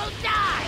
will die!